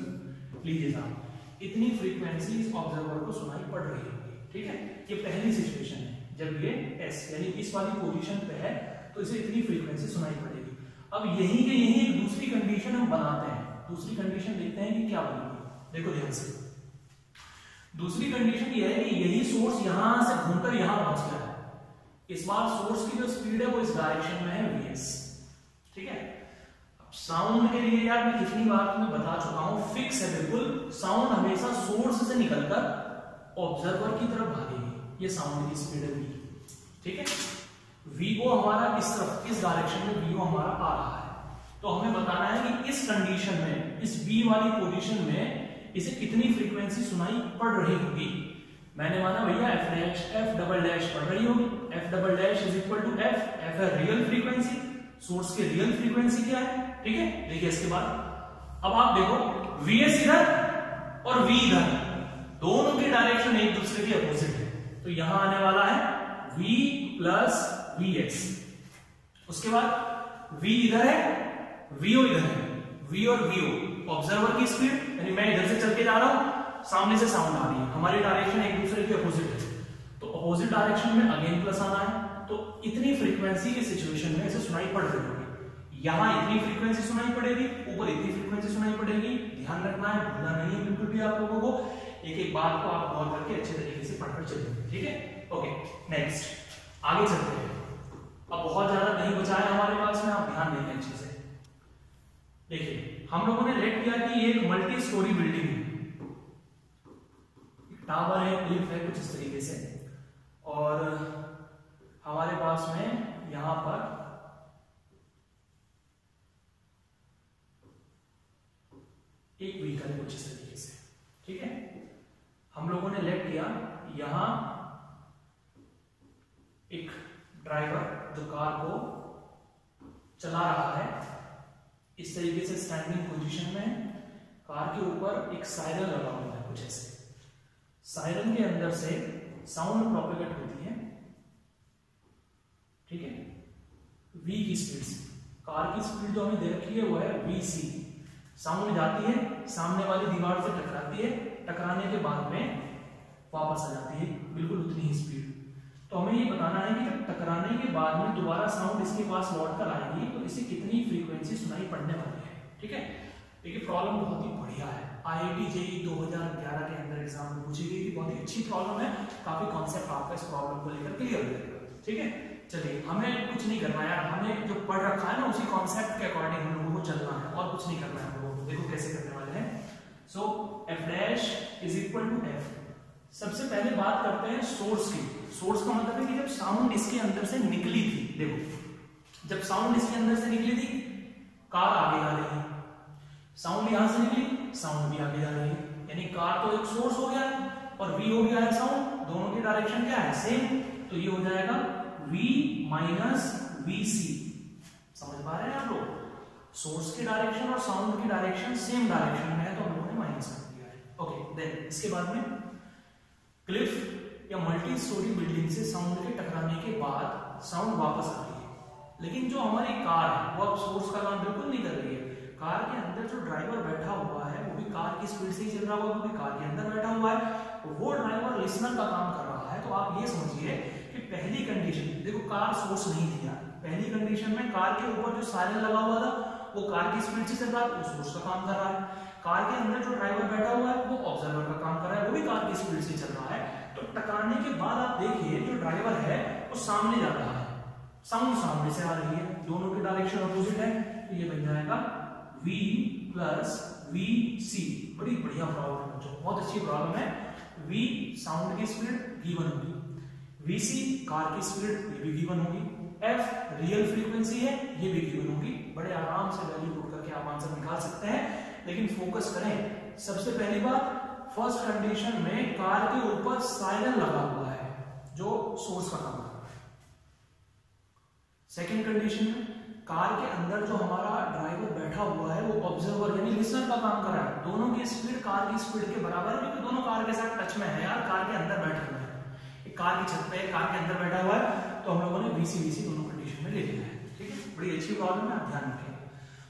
A: लीजिए साहब, इतनी फ्रीक्वेंसी इस ऑब्जर्वर को सुनाई पड़ रही होगी। ठीक है? ये पहली सिचुएशन है। जब ये एस यानी इस वाली पोजीशन पे है तो इसे इतनी फ्रीक्वेंसी सुनाई पड़ेगी। अब यही के यही एक दूसरी कंडीशन हम बनाते हैं। दूसरी कंडीशन देखते हैं कि क्या बनेगी। देखो ध्यान से। दूसरी कंडीशन ये है कि यही सोर्स यहाँ से घूमकर यहाँ पहुँच गया है। इस बार सोर्स की जो स्पीड है वो इस डायरेक्शन में है वीएस ठीक है? साउंड के लिए यार मैं कितनी बार तुम्हें बता चुका हूँ फिक्स है बिल्कुल। साउंड हमेशा सोर्स से निकलकर ऑब्जर्वर की तरफ़ भागेगी। ये साउंड की स्पीड है वी ठीक है? वीओ हमारा इस तरफ़, इस डायरेक्शन में वीओ हमारा आ रहा है। तो हमें बताना है कि इस कंडीशन में, इस बी वाली पोजीशन में इसे कितनी फ्रीक्वेंसी सुनाई पड़ रही होगी? मैंने माना भैया F dash F double dash पढ़ रही होगी। F double dash is equal to F F है रियल फ्रीक्वेंसी सोर्स की रियल फ्रीक्वेंसी क्या है? ठीक है? देखिए इसके बाद। अब आप देखो वी एस इधर और वी इधर। दोनों की डायरेक्शन एक दूसरे की अपोजिट है। तो यहाँ आने वाला है v प्लस वी एक्स उसके बाद v इधर है, vo इधर है। V और vo ऑब्जर्वर की स्पीड यानी मैं इधर से चल के जा रहा हूँ, सामने से साउंड आ रही है। हमारी डायरेक्शन एक दूसरे के अपोजिट है। तो अपोजिट डायरेक्शन में अगेन प्लस आना है। तो इतनी फ्रीक्वेंसी के सिचुएशन में इसे सुनाई पड़ रही होगी। यहाँ इतनी फ्रीक्वेंसी सुनाई पड़ेगी, ऊपर इतनी फ्रीक्वेंसी सुनाई पड़ेगी। ध्यान रखना है, भूलना नहीं है बिल्कुल भी आप लोगों को। एक एक बात को आप गौर करके अच्छे तरीके से पढ़कर चलेंगे ठीक है? ओके नेक्स्ट आगे चलते हैं। अब बहुत ज़्यादा नहीं बचा है हमारे पास में, आप ध्यान देंगे अच्छे से। देखिए, हम लोगों ने लेट किया कि एक मल्टी स्टोरी बिल्डिंग है टावर है क्लिफ है, कुछ इस तरीके से। और हमारे पास में यहाँ पर एक व्हीकल है कुछ इस तरीके से। ठीक है? हम लोगों ने लेट किया यहाँ एक ड्राइवर जो कार को चला रहा है, इस तरीके से स्टैंडिंग पोजीशन में कार के ऊपर एक सायरन लगा हुआ है कुछ ऐसे। सायरन के अंदर से साउंड प्रोपेगेट होती है, ठीक है? वी की स्पीड से। कार की स्पीड जो हमें दे रखी है वो है वी सी साउंड जाती है, सामने वाली दीवार से टकराती है, टकराने के बाद में वापस आ जाती है, बिल्कुल उतनी ही स्पीड तो हमें ये बताना है कि जब टकराने के बाद में दोबारा साउंड इसके पास लौट कर आएगी तो इसे कितनी फ्रीक्वेंसी सुनाई पड़ने वाली है, ठीक है? देखिए प्रॉब्लम बहुत ही बढ़िया है। आईआईटी जेई 2011 के अंदर एग्ज़ाम में पूछी गई थी। बहुत ही अच्छी प्रॉब्लम है। काफ़ी कॉन्सेप्ट आपका इस प्रॉब्लम को लेकर क्लियर हो जाएगा, ठीक है? चलिए, हमें कुछ नहीं करना यार। हमें जो पढ़ रखा है ना, उसी कॉन्सेप्ट के अकॉर्डिंग हम लोगों को चलना है और कुछ नहीं करना है हम लोगों को। देखो कैसे करने वाले हैं। So F dash is equal to F सबसे पहले बात करते हैं सोर्स की। सोर्स का मतलब है कि जब साउंड इसके अंदर से निकली थी, देखो, जब साउंड इसके अंदर से निकली थी कार आगे आ रही है। साउंड यहाँ से निकली साउंड भी आगे जा रही है। यानी कार तो एक सोर्स हो गया और वी हो गया है साउंड दोनों की डायरेक्शन क्या है? सेम तो ये हो जाएगा वी माइनस वी सी समझ पा रहे हैं आप लोग? सोर्स की डायरेक्शन और साउंड की डायरेक्शन सेम डायरेक्शन में है तो हम लोगों ने माइनस कर दिया है। ओके देन इसके बाद में क्लिफ या मल्टी स्टोरी बिल्डिंग से साउंड के टकराने के बाद साउंड वापस आ रही है। लेकिन जो हमारी कार है, वो अब सोर्स का काम बिल्कुल नहीं कर रही है। कार के अंदर जो ड्राइवर बैठा हुआ है, वो भी कार की स्पीड से ही चल रहा होगा, क्योंकि कार के अंदर बैठा हुआ है। वो ड्राइवर लिसनर का काम कर रहा है तो आप ये समझिए कि पहली कंडीशन देखो कार सोर्स नहीं दिया। पहली कंडीशन में कार के ऊपर जो सायरन लगा हुआ था, वो कार की स्पीड से चल रहा है, वो सोर्स का काम कर रहा है। कार के अंदर जो ड्राइवर बैठा हुआ है, वो ऑब्जर्वर का काम कर रहा है, वो भी कार की स्पीड से चल रहा है। तो टकराने के बाद आप देखिए, जो ड्राइवर है, वो सामने जा रहा है। साउंड सामने से आ रही है। दोनों की डायरेक्शन अपोजिट है। तो ये बन जाएगा v प्लस वी सी बड़ी बढ़िया प्रॉब्लम है जो बहुत अच्छी प्रॉब्लम है। V साउंड की स्पीड गिवन होगी। Vc कार की स्पीड ये भी गिवन होगी। F रियल फ्रीक्वेंसी है, ये भी गिवन होगी। बड़े आराम से वैल्यू पुट करके आप आंसर निकाल सकते हैं। लेकिन फोकस करें। सबसे पहली बात फ़र्स्ट कंडीशन में कार के ऊपर साइरन लगा हुआ है, जो सोर्स का काम कर रहा है। सेकेंड कंडीशन में कार के अंदर जो हमारा ड्राइवर बैठा हुआ है, वो ऑब्जर्वर यानी लिसनर का काम कर रहा है। दोनों की स्पीड कार की स्पीड के बराबर है, क्योंकि दोनों कार के साथ टच में है यार कार के अंदर बैठे हुए हैं। एक कार की छत पे कार के अंदर बैठा हुआ है तो हम लोगों ने बीसी बीसी दोनों कंडीशन में ले लिया है। ठीक है? बड़ी अच्छी प्रॉब्लम है, आप ध्यान रखें।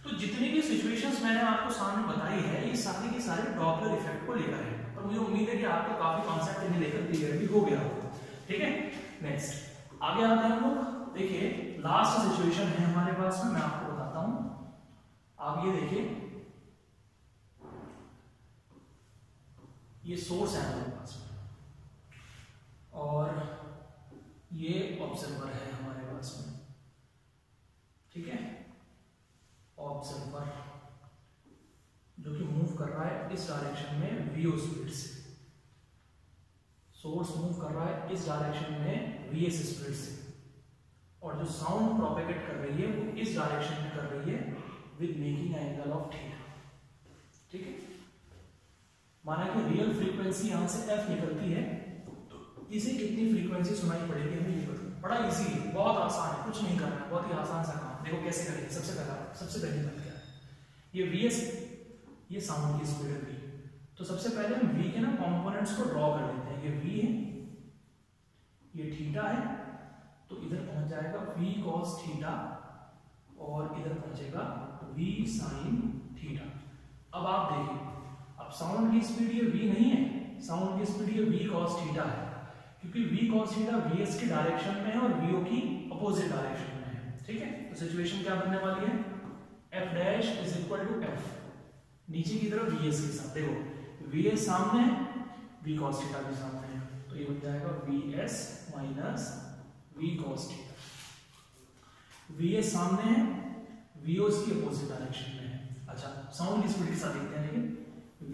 A: तो जितनी भी सिचुएशंस मैंने आपको सामने बताई है, ये सारी की सारी डॉपलर इफ़ेक्ट को लेकर है। और मुझे उम्मीद है कि आपको काफ़ी कॉन्सेप्ट इन्हें लेकर क्लियर भी हो गया होगा। ठीक है? नेक्स्ट आगे आते हैं हम लोग देखिए लास्ट सिचुएशन है हमारे पास में, मैं आपको बताता हूँ। आप ये देखिए। ये सोर्स है हमारे पास में। और ये ऑब्जर्वर है हमारे पास में। ठीक है? ऑब्जर्वर जो कि मूव कर रहा है इस डायरेक्शन में वीओ स्पीड से। सोर्स मूव कर रहा है इस डायरेक्शन में वीएस स्पीड से। और जो साउंड प्रोपेगेट कर रही है, वो इस डायरेक्शन में कर रही है with making angle of theta ठीक है? माना कि रियल फ्रीक्वेंसी यहाँ से एफ़ निकलती है तो इसे कितनी फ्रीक्वेंसी सुनाई पड़ेगी हमें ये बताओ बड़ा इजी है बहुत आसान है, कुछ नहीं करना है, बहुत ही आसान सा देखो कैसे करेंगे सबसे पहला, सबसे पहली बात क्या है? ये वी एस ये साउंड की स्पीड है वी तो सबसे पहले हम वी के ना कंपोनेंट्स को ड्रॉ कर लेते हैं। ये वी है, ये थीटा है तो इधर पहुँच जाएगा वी कॉस थीटा और इधर पहुंचेगा वी साइन थीटा अब आप देखिए अब साउंड की स्पीड ये वी नहीं है साउंड की स्पीड ये वी कॉस थीटा है। क्योंकि v cos थीटा vs की डायरेक्शन में है और vo की अपोजिट डायरेक्शन ठीक है? तो सिचुएशन क्या बनने वाली है? F dash is equal to F नीचे की तरफ़ vs के साथ, देखो vs सामने है v cos थीटा भी सामने है। तो ये बन जाएगा vs minus v cos theta vs सामने है vo की अपोजिट डायरेक्शन में है। अच्छा साउंड की स्पीड के साथ देखते हैं, लेकिन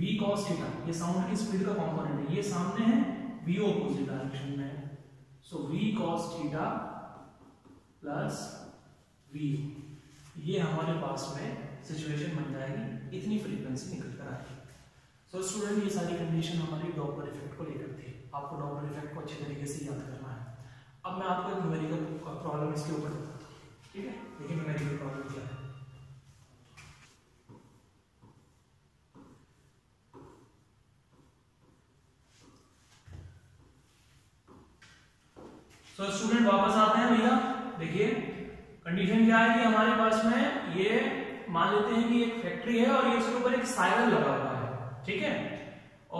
A: v cos थीटा ये साउंड की स्पीड का कंपोनेंट है। ये सामने है, v opposite direction में so, v cos theta plus v ये हमारे पास में सिचुएशन बन जाएगी इतनी फ्रीक्वेंसी निकल कर आएगी सो so, स्टूडेंट ये सारी कंडीशन हमारी डॉपलर इफ़ेक्ट को लेकर थी। आपको डॉपलर इफ़ेक्ट को अच्छे तरीके से याद करना है। अब मैं आपको एक न्यूमेरिकल प्रॉब्लम इसके ऊपर बताता हूँ। ठीक है? देखिए न्यूमेरिकल प्रॉब्लम क्या है। स्टूडेंट वापस आते हैं भैया। देखिए। कंडीशन क्या है कि हमारे पास में ये मान लेते हैं कि एक फैक्ट्री है और ये इसके ऊपर एक साइकिल लगा हुआ है, ठीक है?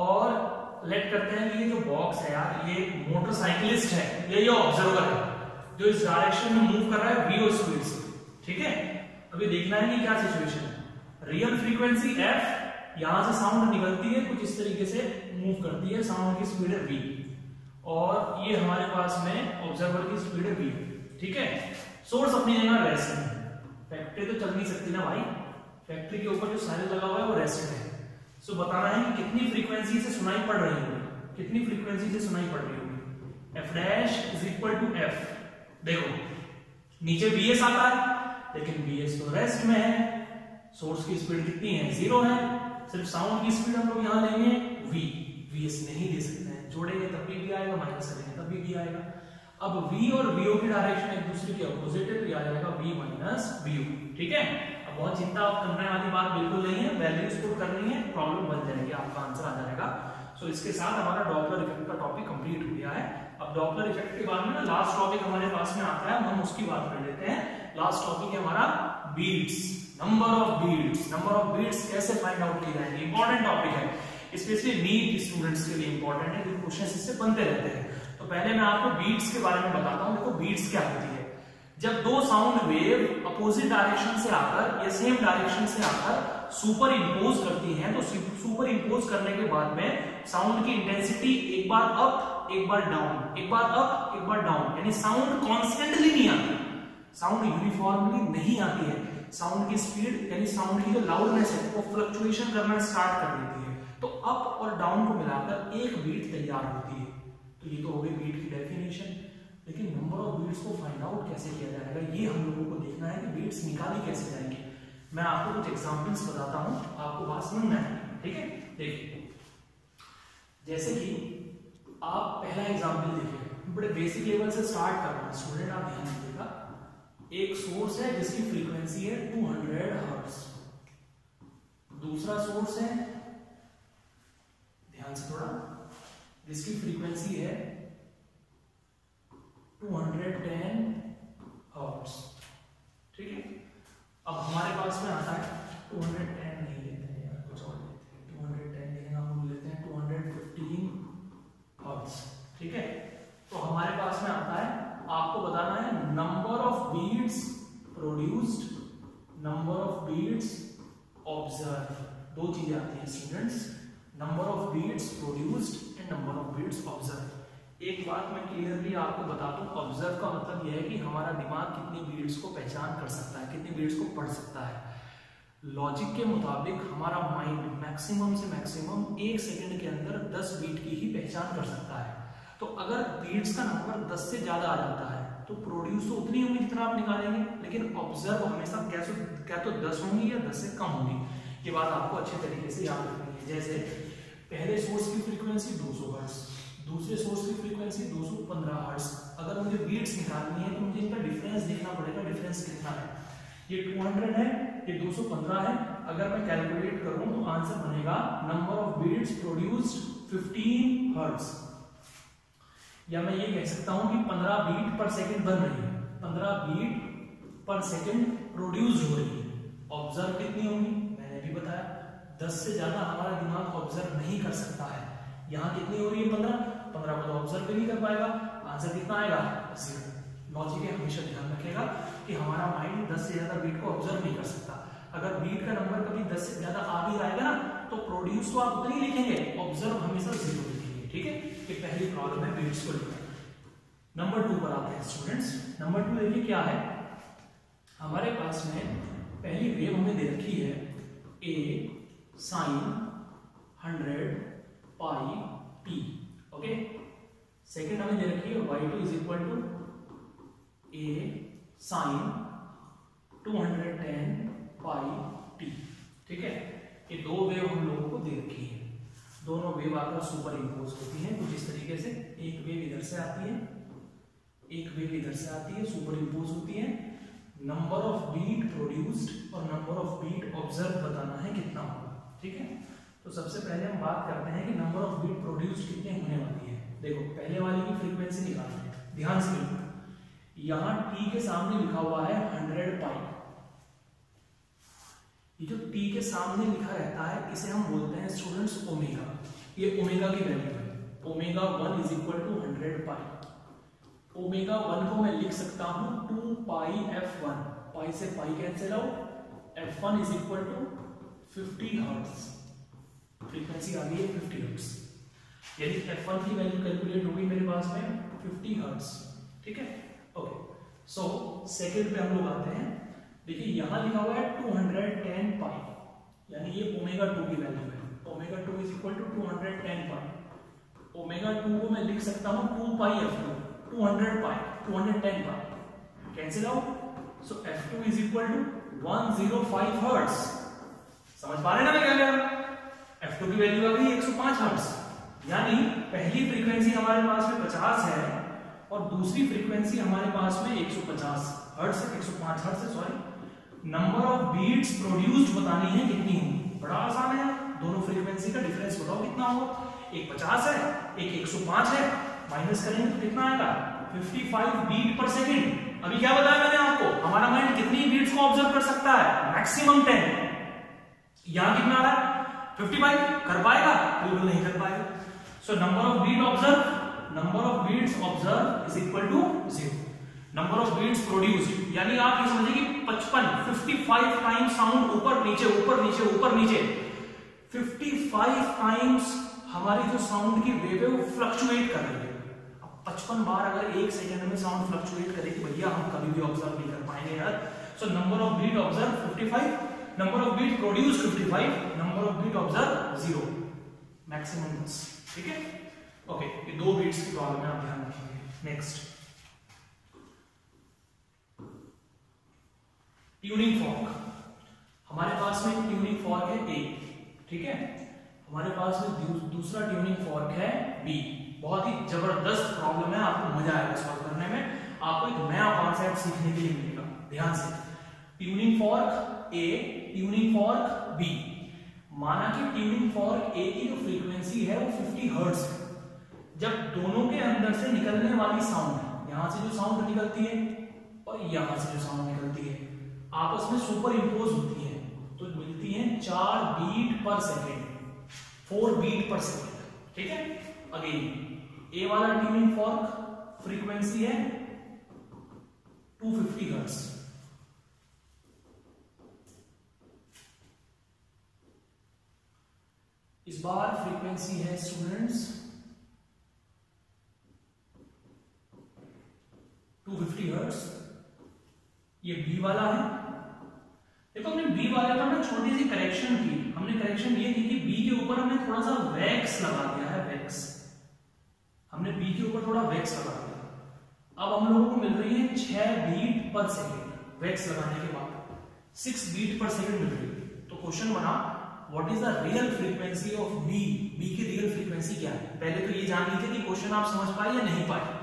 A: और लेट करते हैं कि ये जो बॉक्स है यार, ये मोटरसाइकिलिस्ट है, ये ये ऑब्जर्वर है, जो इस डायरेक्शन में मूव कर रहा है वीओ स्पीड से, ठीक है? अभी देखना है कि क्या सिचुएशन है। रियल फ्रीक्वेंसी एफ़ यहाँ से साउंड निकलती है, कुछ इस तरीके से मूव करती है साउंड की स्पीड है वी और ये हमारे पास में ऑब्जर्वर की स्पीड है v, ठीक है? सोर्स अपनी जगह रेस्ट है। फैक्ट्री तो चल नहीं सकती ना भाई। फैक्ट्री के ऊपर जो साइल लगा हुआ है वो रेस्ट है। सो बताना है कि कितनी फ्रीक्वेंसी से सुनाई पड़ रही होगी। कितनी फ्रीक्वेंसी से सुनाई पड़ रही होगी? F dash is equal to F देखो, नीचे वी एस आता है, लेकिन वी एस तो रेस्ट में है। सोर्स की स्पीड कितनी है? ज़ीरो है। सिर्फ़ साउंड की स्पीड हम लोग यहाँ लेंगे। वी वी एस नहीं दे सकते हैं। जोड़ेंगे तब भी आएगा माइनस करेंगे तब भी आएगा। अब v और vo की डायरेक्शन एक दूसरे के अपोजिट है तो आ जाएगा v माइनस vo ठीक है? अब बहुत चिंता आप करने वाली बात बिल्कुल नहीं है वैल्यूज़ पुट करनी है प्रॉब्लम बन जाएगी आपका आंसर आ जाएगा। सो so, इसके साथ हमारा डॉपलर इफ़ेक्ट का टॉपिक कंप्लीट हो गया है। अब डॉपलर इफ़ेक्ट के बाद में ना लास्ट टॉपिक हमारे पास में आता है हम उसकी बात कर लेते हैं। लास्ट टॉपिक है हमारा beats number of beats number of beats कैसे फाइंड आउट की जाएँगे? इंपॉर्टेंट टॉपिक है। स्पेशली नीट स्टूडेंट्स के लिए इंपॉर्टेंट है क्योंकि क्वेश्चन इससे बनते रहते हैं। पहले मैं आपको बीट्स के बारे में बताता हूँ, देखो बीट्स क्या होती है। जब दो साउंड वेव अपोजिट डायरेक्शन से आकर, या सेम डायरेक्शन से आकर सुपर इंपोज करती हैं तो सुपर इंपोज करने के बाद में साउंड की इंटेंसिटी एक बार अप एक बार डाउन एक बार अप एक बार डाउन यानी साउंड कॉन्स्टेंटली नहीं आती। साउंड यूनिफॉर्मली नहीं आती है। साउंड की स्पीड यानी साउंड की जो लाउडनेस है, वो फ्लक्चुएशन करना स्टार्ट कर देती है। तो अप और डाउन को मिलाकर एक बीट तैयार होती है। तो ये तो हो गई बीट की डेफिनेशन लेकिन नंबर ऑफ़ बीट्स को फाइंड आउट कैसे किया जाएगा, ये हम लोगों को देखना है कि बीट्स निकाली कैसे जाएँगे. मैं आपको कुछ एग्जांपल्स बताता हूँ, आपको बात समझ में आएगी ठीक है? देखिए, जैसे कि आप पहला एग्ज़ाम्पल देखिए, बड़े बेसिक लेवल से स्टार्ट कर रहा हूँ स्टूडेंट आप ध्यान दीजिएगा. एक सोर्स है जिसकी फ्रीक्वेंसी है 200 हर्ट्ज दूसरा सोर्स है, ध्यान से थोड़ा जिसकी फ्रीक्वेंसी है 210 हर्ट्ज ठीक है? अब हमारे पास में आता है 210 नहीं लेते हैं यार, कुछ और लेते हैं। 210 लेकिन हम लेते हैं 215 हर्ट्ज ठीक है? तो हमारे पास में आता है, आपको बताना है number of beats produced number of beats observe दो चीज़ें आती हैं students number of beats produced and number of beats observe एक बात मैं क्लियरली आपको बताता हूँ ऑब्ज़र्व का मतलब यह है कि हमारा दिमाग कितनी बीट्स को पहचान कर सकता है, कितनी बीट्स को पढ़ सकता है। लॉजिक के मुताबिक हमारा माइंड मैक्सिमम से मैक्सिमम एक सेकंड के अंदर 10 बीट की ही पहचान कर सकता है। तो अगर बीट्स का नंबर 10 से ज़्यादा आ जाता है तो प्रोड्यूस तो उतनी होंगी जितना आप निकालेंगे, लेकिन ऑब्ज़र्व हमेशा कैसे क्या तो 10 होंगी या 10 से कम होंगी। ये बात आपको अच्छे तरीके से याद रखनी है। जैसे पहले सोर्स की फ्रीक्वेंसी 200 हर्ट्ज दूसरे सोर्स की फ्रीक्वेंसी 215 हर्ट्ज अगर मुझे बीट्स निकालनी है तो मुझे इनका डिफरेंस देखना पड़ेगा डिफरेंस कितना है। ये 200 है, ये 215 है। अगर मैं कैलकुलेट करूँ तो आंसर बनेगा number of beats produced 15 hertz या मैं ये कह सकता हूँ कि 15 बीट पर सेकंड बन रही है। 15 बीट पर सेकंड प्रोड्यूस हो रही है। ऑब्ज़र्व कितनी होंगी? मैंने भी बताया। 10 से ज़्यादा हमारा दिमाग ऑब्ज़र्व नहीं कर सकता है। यहाँ कितनी हो रही है 15 15 को तो ऑब्ज़र्व भी नहीं कर पाएगा। आंसर कितना आएगा? ज़ीरो लॉजिक है, हमेशा ध्यान रखेगा कि हमारा माइंड 10 से ज़्यादा बीट को ऑब्ज़र्व नहीं कर सकता। अगर बीट का नंबर कभी 10 से ज़्यादा आ भी आएगा ना तो प्रोड्यूस तो आप उतनी लिखेंगे। ऑब्ज़र्व हमेशा ज़ीरो लिखेंगे, ठीक है? कि पहली प्रॉब्लम है बीट्स को लिखना नंबर टू पर आते हैं स्टूडेंट्स नंबर टू देखिए क्या है। हमारे पास में पहली वेव हमें दे रखी है A sine hundred pi T okay second हमें दे रखी है Y two is equal to A sine two hundred ten pi T ठीक है? ये दो वेव हम लोगों को दे रखी है। दोनों वेव आकर सुपर इम्पोज होती है कुछ इस तरीके से एक वेव इधर से आती है, एक वेव इधर से आती है सुपर इम्पोज होती है। नंबर ऑफ़ बीट प्रोड्यूस्ड और नंबर ऑफ़ बीट ऑब्ज़र्व बताना है कितना होगा। ठीक है? तो सबसे पहले हम बात करते हैं कि नंबर ऑफ़ बीट प्रोड्यूस कितने होने वाली है। देखो, पहले वाली की फ्रीक्वेंसी निकालते हैं। ध्यान से देखो यहाँ टी के सामने लिखा हुआ है हंड्रेड पाई ये जो टी के सामने लिखा रहता है, इसे हम बोलते हैं स्टूडेंट्स ओमेगा ये ओमेगा की वैल्यू है। Omega one is equal to hundred pi omega one को मैं लिख सकता हूँ two pi F one pi से pi cancel out F one is equal to fifty hertz frequency आ गई है फिफ्टी हर्ट्स यानी एफ़ वन की वैल्यू कैलकुलेट होगी मेरे पास में फिफ्टी हर्ट्स ठीक है? ओके सो सेकेंड पे हम लोग आते हैं। देखिए, यहाँ लिखा हुआ है टू हंड्रेड टेन पाई यानी ये ओमेगा टू की वैल्यू है। Omega two is equal to two hundred ten pi omega two को मैं लिख सकता हूँ two pi F two two hundred pi two hundred ten pi cancel out so F two is equal to one zero five hertz समझ पा रहे ना मैं क्या कह रहा हूँ? F2 की वैल्यू आ गई 105 हर्ट्ज यानी पहली फ्रीक्वेंसी हमारे पास में 50 है और दूसरी फ्रीक्वेंसी हमारे पास में 150 hertz 105 hertz sorry number of beats produced बतानी है कितनी होगी। बड़ा आसान है, दोनों फ्रीक्वेंसी का डिफरेंस बताओ कितना होगा। एक 50 है, एक 105 है। माइनस करेंगे तो कितना आएगा? 55 बीट पर सेकंड अभी क्या बताया मैंने आपको? हमारा माइंड कितनी बीट्स को ऑब्ज़र्व कर सकता है? मैक्सिमम 10 यहाँ कितना आ रहा है? 55 कर पाएगा? बिल्कुल नहीं कर पाएगा। So number of beat observe number of beats observe is equal to zero number of beats produced यानी आप ये समझिए कि 55 55 टाइम्स साउंड ऊपर नीचे ऊपर नीचे ऊपर नीचे। 55 टाइम्स हमारी जो साउंड की वेव है, वो फ्लक्चुएट कर रही है। अब 55 बार अगर एक सेकंड में साउंड फ्लक्चुएट करे कि भैया हम कभी भी ऑब्ज़र्व नहीं कर पाएँगे यार। So number of beat observe 55 number of beat produced 55 number of beat observed 0 maximum 10 ठीक है? ओके ये दो बीट्स की प्रॉब्लम है, आप ध्यान रखिए। नेक्स्ट ट्यूनिंग फॉर्क हमारे पास में ट्यूनिंग फॉर्क है ए ठीक है? हमारे पास में दूसरा ट्यूनिंग फॉर्क है बी बहुत ही ज़बरदस्त प्रॉब्लम है, आपको मज़ा आएगा सॉल्व करने में। आपको एक नया कॉन्सेप्ट सीखने के लिए मिलेगा। ध्यान से। Tuning fork A tuning fork B माना कि ट्यूनिंग फॉर्क ए की जो फ्रीक्वेंसी है वो 50 हर्ट्ज है। जब दोनों के अंदर से निकलने वाली साउंड यहाँ से जो साउंड निकलती है और यहाँ से जो साउंड निकलती है, आपस में सुपर इम्पोज होती है तो मिलती है चार beat per second four beat per second ठीक है? अगेन ए वाला ट्यूनिंग फॉर्क फ्रीक्वेंसी है 250 हर्ट्ज इस बार फ्रीक्वेंसी है स्टूडेंट्स 250 हर्ट्ज ये बी वाला है। देखो, हमने बी वाले पर ना छोटी सी करेक्शन की। हमने करेक्शन ये की कि बी के ऊपर हमने थोड़ा सा वैक्स लगा दिया है वैक्स हमने बी के ऊपर थोड़ा वैक्स लगा दिया। अब हम लोगों को मिल रही है छह बीट पर सेकेंड वैक्स लगाने के बाद। सिक्स बीट पर सेकेंड मिल रही है। तो क्वेश्चन बना what is the real frequency of B B की रियल फ्रीक्वेंसी क्या है? पहले तो ये जान लीजिए कि क्वेश्चन आप समझ पाए या नहीं पाए।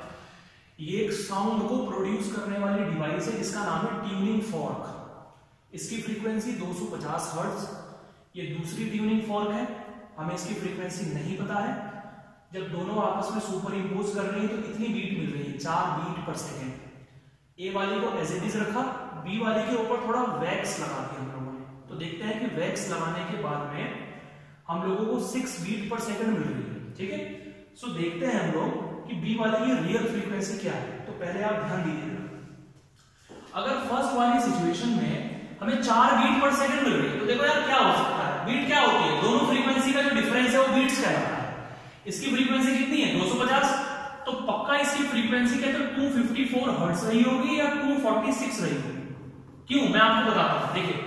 A: ये एक साउंड को प्रोड्यूस करने वाली डिवाइस है, जिसका नाम है ट्यूनिंग फॉर्क इसकी फ्रीक्वेंसी 250 हर्ट्ज ये दूसरी ट्यूनिंग फॉर्क है। हमें इसकी फ्रीक्वेंसी नहीं पता है। जब दोनों आपस में सुपर इम्पोज कर रही है तो कितनी बीट मिल रही है? चार बीट पर सेकेंड ए वाली को एज इट इज़ रखा बी वाली के ऊपर थोड़ा वैक्स लगा दिया हम लोगों देखते हैं कि वैक्स लगाने के बाद में हम लोगों को सिक्स बीट पर सेकेंड मिल रही है, ठीक है? सो देखते हैं हम लोग कि बी वाली की रियल फ्रीक्वेंसी क्या है। तो पहले आप ध्यान दीजिएगा। अगर फ़र्स्ट वाली सिचुएशन में हमें चार बीट पर सेकंड मिल रही है तो देखो यार क्या हो सकता है। बीट क्या होती है? दोनों फ्रीक्वेंसी का जो डिफरेंस है वो बीट्स कहलाता है। इसकी फ्रीक्वेंसी कितनी है? 250 तो पक्का इसकी फ्रीक्वेंसी क्या तो 254 हर्ट्ज रही होगी या 246 रही होगी? क्यों? मैं आपको बताता हूँ। देखिए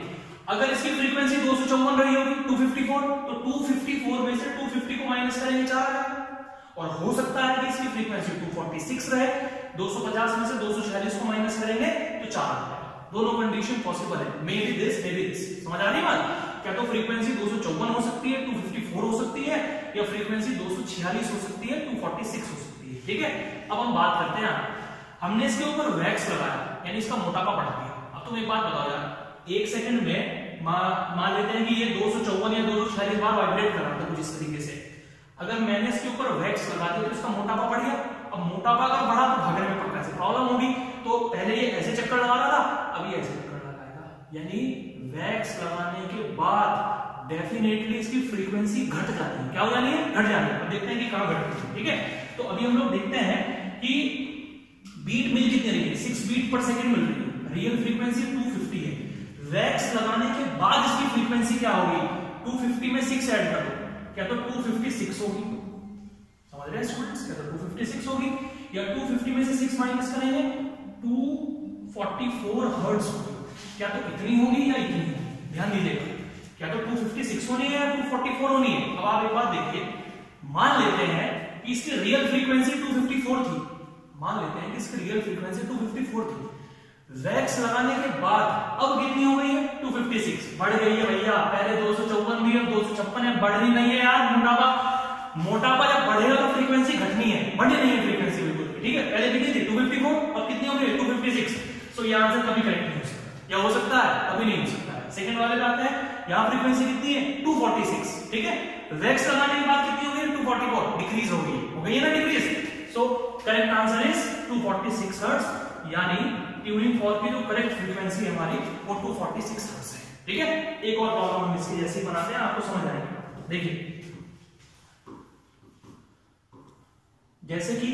A: अगर इसकी फ्रीक्वेंसी दो सौ चौवन रही होगी 254 तो 254 में से 250 को माइनस करेंगे चार आ जाएगा और हो सकता है कि इसकी फ्रीक्वेंसी 246 रहे 250 में से 246 को माइनस करेंगे तो चार आ दोनों कंडीशन पॉसिबल है। Maybe this maybe this समझ आ रही बात? क्या तो फ्रीक्वेंसी दो हो सकती है 254 हो सकती है, या फ्रीक्वेंसी 246 हो सकती है 246 हो सकती है। ठीक है? अब हम बात करते हैं हमने इसके ऊपर वैक्स लगाया, यानी इसका मोटापा बढ़ा दिया। अब तुम एक बात बताओ यार, एक सेकंड में मान लेते हैं कि ये दो सौ चौवन या दो बार वाइब्रेट कर रहा था कुछ इस तरीके से। अगर मैंने इसके ऊपर वैक्स लगा दिया तो इसका मोटापा बढ़ गया। अब मोटापा अगर बढ़ा तो भागने में पक्का से प्रॉब्लम होगी। तो पहले ये ऐसे चक्कर लगा रहा था अभी ऐसे चक्कर लगाएगा। यानी वैक्स लगाने के बाद डेफिनेटली इसकी फ्रीक्वेंसी घट जाती है। क्या हो जानी है? घट जानी है। देखते हैं कि कहाँ घटती है, ठीक है? तो अभी हम लोग देखते हैं कि बीट मिल कितनी रही है? सिक्स बीट पर सेकेंड मिल रही है। रियल फ्रीक्वेंसी टू फिफ्टी है। वैक्स लगाने के बाद इसकी फ्रीक्वेंसी क्या होगी? टू फिफ्टी में सिक्स एड कर। दो क्या तो 256 होगी? समझ रहे हैं स्टूडेंट्स क्या तो 256 होगी? या 250 में से 6 माइनस करेंगे 244 हर्ट्ज होगी। क्या तो इतनी होगी या इतनी? होगी ध्यान दीजिएगा क्या तो 256 होनी है या 244 होनी है? अब आप एक बात देखिए। मान लेते हैं कि इसकी रियल फ्रीक्वेंसी 254 थी। मान लेते हैं कि इसकी रियल फ्रीक्वेंसी 254 थी। वैक्स लगाने के बाद अब कितनी हो गई है? 256 बढ़ गई है भैया। पहले दो थी अब दो सौ छप्पन है। बढ़ रही नहीं है यार, मोटापा। मोटापा जब बढ़ेगा तो फ्रीक्वेंसी घटनी है। बढ़ी नहीं है फ्रीक्वेंसी बिल्कुल ठीक है? पहले कितनी थी? 254 अब कितनी हो गई 256 सो ये आंसर कभी करेक्ट नहीं हो सकता। या हो सकता है? कभी नहीं हो सकता है। सेकंड वाले पे आते हैं। यहाँ फ्रीक्वेंसी कितनी है? 246 ठीक है? वैक्स लगाने के बाद कितनी हो गई 244 डिक्रीज हो गई हो। गई है ना decrease so correct answer is 246 hertz यानी ट्यूनिंग फॉर्क की जो करेक्ट फ्रीक्वेंसी है हमारी, वो 246 हर्ट्ज है। ठीक है? एक और प्रॉब्लम हम इसकी जैसे बनाते हैं, आपको समझ आएगा। देखिए। जैसे कि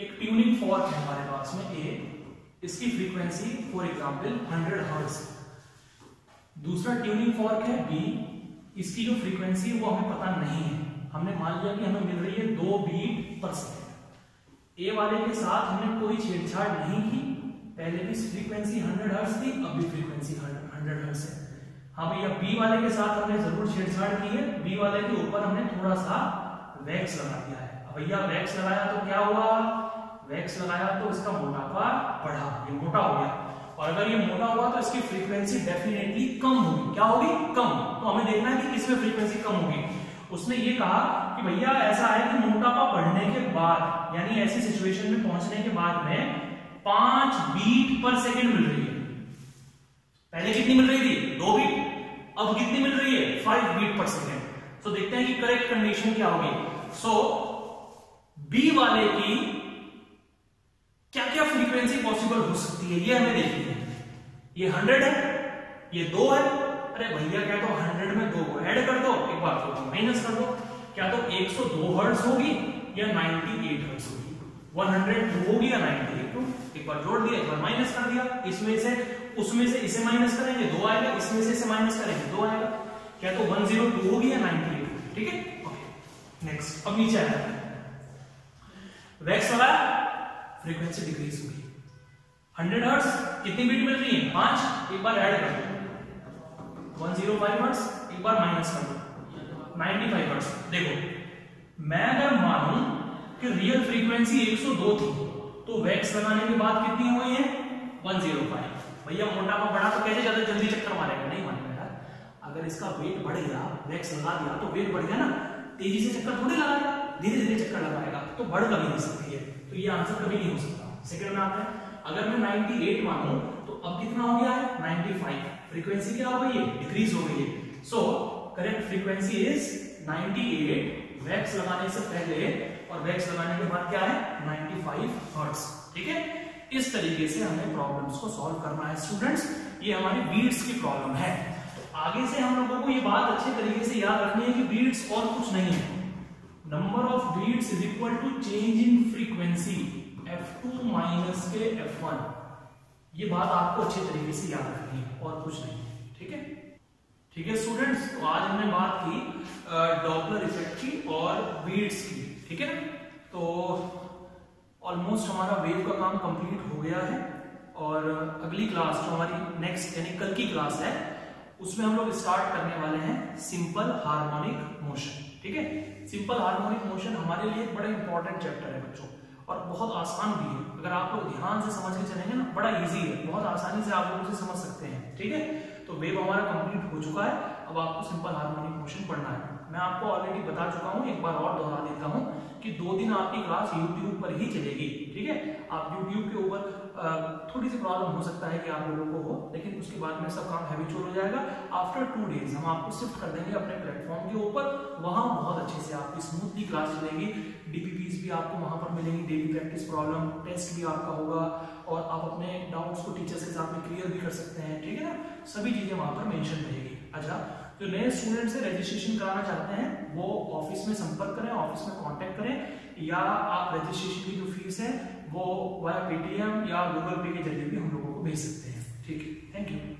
A: एक ट्यूनिंग फॉर्क है हमारे पास में ए इसकी फ्रीक्वेंसी फॉर एग्जांपल 100 हर्ट्ज दूसरा ट्यूनिंग फॉर्क है बी इसकी जो फ्रीक्वेंसी वो हमें पता नहीं है। हमने मान लिया कि हमें मिल रही है दो बीट पर सेकेंड ए वाले के साथ हमने कोई छेड़छाड़ नहीं की। पहले भी फ्रीक्वेंसी 100 हर्ट्ज थी, अब भी फ्रीक्वेंसी 100 हर्ट्ज है। हाँ भैया बी वाले के साथ हमने ज़रूर छेड़छाड़ की है। बी वाले के ऊपर हमने थोड़ा सा वैक्स लगा दिया है। अब भैया वैक्स लगाया तो क्या हुआ? वैक्स लगाया तो इसका मोटापा बढ़ा, ये मोटा हो गया। और अगर ये मोटा हुआ तो इसकी फ्रीक्वेंसी डेफिनेटली कम होगी। क्या होगी? कम। तो हमें देखना है कि किसमें फ्रीक्वेंसी कम होगी। उसने ये कहा कि भैया, ऐसा है कि मोटापा बढ़ने के बाद, यानी ऐसी सिचुएशन में पहुँचने के बाद में पाँच बीट पर सेकेंड मिल रही है। पहले कितनी मिल रही थी? दो बीट। अब कितनी मिल रही है? Five beat per second. So देखते हैं कि करेक्ट कंडीशन क्या होगी। सो बी वाले की क्या क्या फ्रीक्वेंसी पॉसिबल हो सकती है? ये हमें देखनी है। ये हंड्रेड है, ये दो है। अरे भैया, क्या तो हंड्रेड में दो को ऐड कर दो। एक बार तो माइनस कर दो। क्या तो 102 हर्ट्ज होगी या 98 हर्ट्ज होगी? 102 होगी या 98, एक बार जोड़ दिया, एक बार माइनस कर दिया, इसमें से, उसमें से इसे माइनस करेंगे, दो आएगा, इसमें से इसे माइनस करेंगे, दो आएगा। क्या तो 102 होगी या 98 ठीक है? ओके नेक्स्ट अब नीचे आया वैक्स वाला फ्रीक्वेंसी डिक्रीज होगी 100 हर्ट्ज कितनी बीट मिल रही है? पाँच, एक बार ऐड कर दो। 105 हर्ट्ज एक बार माइनस कर दो। 95 हर्ट्ज देखो, मैं अगर मानूं कि रियल फ्रीक्वेंसी 102 थी। तो वैक्स लगाने के बाद कितनी हो? गई है 105 भैया मोटापा बढ़ा तो कैसे ज़्यादा जल्दी चक्कर मारेगा? नहीं मारेगा यार। अगर इसका वेट बढ़ गया वैक्स लगा दिया तो वेट बढ़ गया ना, तेज़ी से चक्कर थोड़ी लगाएगा धीरे धीरे चक्कर लगाएगा तो बढ़ कभी नहीं सकती है। तो ये आंसर कभी नहीं हो सकता। सेकंड में आता है, अगर मैं 98 मानूं तो अब कितना हो गया है? 95 फ्रीक्वेंसी क्या हो गई है? डिक्रीज हो गई है। So correct frequency is 98 wax लगाने से पहले और वैक्स लगाने के बाद क्या है? 95 हर्ट्ज ठीक है? इस तरीके से हमें प्रॉब्लम्स को सॉल्व करना है। स्टूडेंट्स ये हमारी बीट्स की प्रॉब्लम है। तो आगे से हम लोगों को ये बात अच्छे तरीके से याद रखनी है कि बीट्स और कुछ नहीं है। Number of beats is equal to change in frequency F2 minus के F1 ये बात आपको अच्छे तरीके से याद रखनी है और कुछ नहीं है, ठीक है? ठीक है स्टूडेंट्स तो आज हमने बात की डॉपलर इफ़ेक्ट की और बीड्स की। ठीक है ना? तो ऑलमोस्ट हमारा वेव का काम कंप्लीट हो गया है और अगली क्लास जो हमारी नेक्स्ट यानी कल की क्लास है, उसमें हम लोग स्टार्ट करने वाले हैं सिंपल हार्मोनिक मोशन ठीक है? सिंपल हार्मोनिक मोशन हमारे लिए बड़ा इंपॉर्टेंट चैप्टर है बच्चों, और बहुत आसान भी है। अगर आप लोग ध्यान से समझ के चलेंगे ना, बड़ा इजी है, बहुत आसानी से आप लोग उसे समझ सकते हैं, ठीक है? तो वेव हमारा कंप्लीट हो चुका है, अब आपको सिंपल हार्मोनिक मोशन पढ़ना है। मैं आपको ऑलरेडी बता चुका हूँ, एक बार और दोहरा देता हूँ कि दो दिन आपकी क्लास यूट्यूब पर ही चलेगी, ठीक है? आप यूट्यूब के ऊपर थोड़ी सी प्रॉब्लम हो सकता है कि आप लोगों को हो, लेकिन उसके बाद में सब काम हैबिचुअल हो जाएगा। आफ्टर टू डेज़ हम आपको शिफ्ट कर देंगे अपने प्लेटफॉर्म के ऊपर। वहाँ बहुत अच्छे से आपकी स्मूथली क्लास चलेगी। डीपीपीस भी आपको वहाँ पर मिलेंगी डेली प्रैक्टिस प्रॉब्लम टेस्ट भी आपका होगा, और आप अपने डाउट्स को टीचर्स के साथ में क्लियर भी कर सकते हैं, ठीक है ना? सभी चीज़ें वहाँ पर मेंशन रहेगी। अच्छा जो नए स्टूडेंट से रजिस्ट्रेशन कराना चाहते हैं, वो ऑफ़िस में संपर्क करें ऑफ़िस में कॉन्टेक्ट करें, या आप रजिस्ट्रेशन की जो फ़ीस है, वो वाया पेटीएम या गूगल पे के ज़रिए भी हम लोगों को भेज सकते हैं। ठीक है? Thank you